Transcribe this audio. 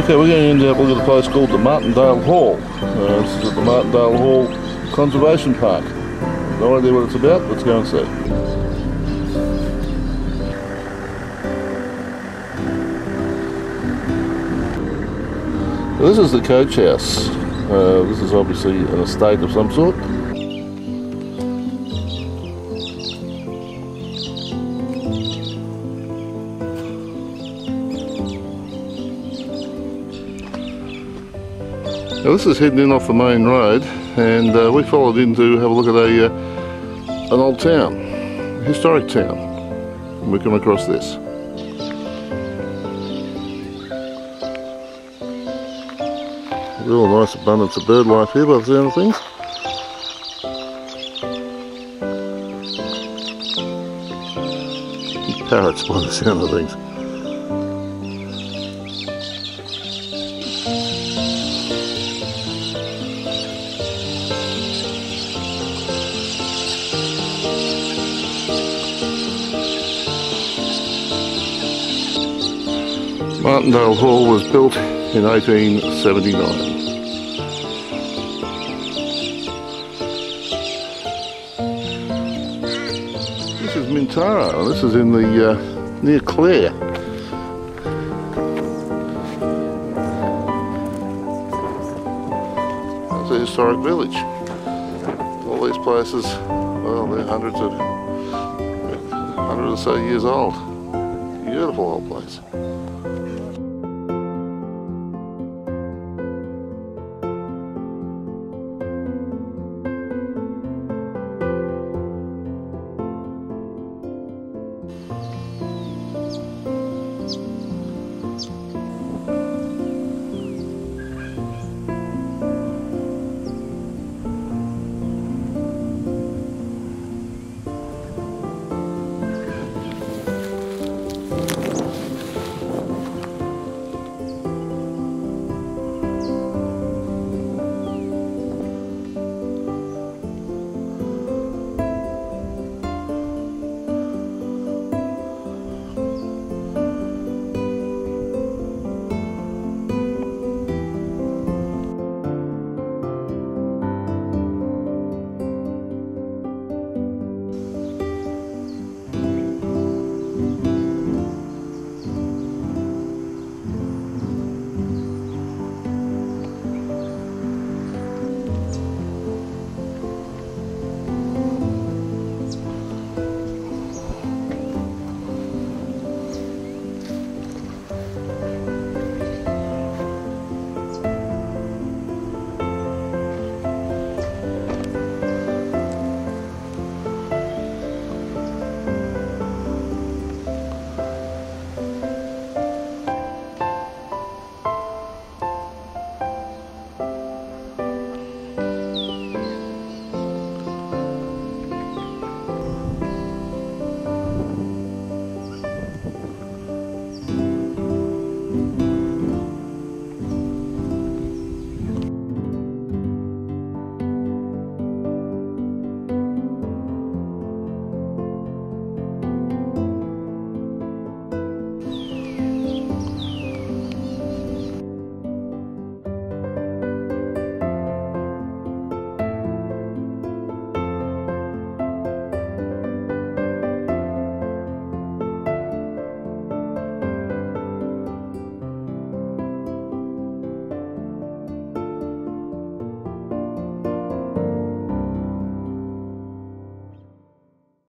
Okay, we're going to end up look at a place called the Martindale Hall. Uh, this is at the Martindale Hall Conservation Park. No idea what it's about, let's go and see. This is the coach house. Uh, this is obviously an estate of some sort. Now this is heading in off the main road and uh, we followed in to have a look at a uh, an old town, a historic town. And we come across this. Real nice abundance of bird life here by the sound of things. Parrots by the sound of things. Martindale Hall was built in 1879. This is Mintaro, this is in the uh, near Clare. It's a historic village. All these places, well, they're hundreds of, hundred or so years old. Beautiful old place.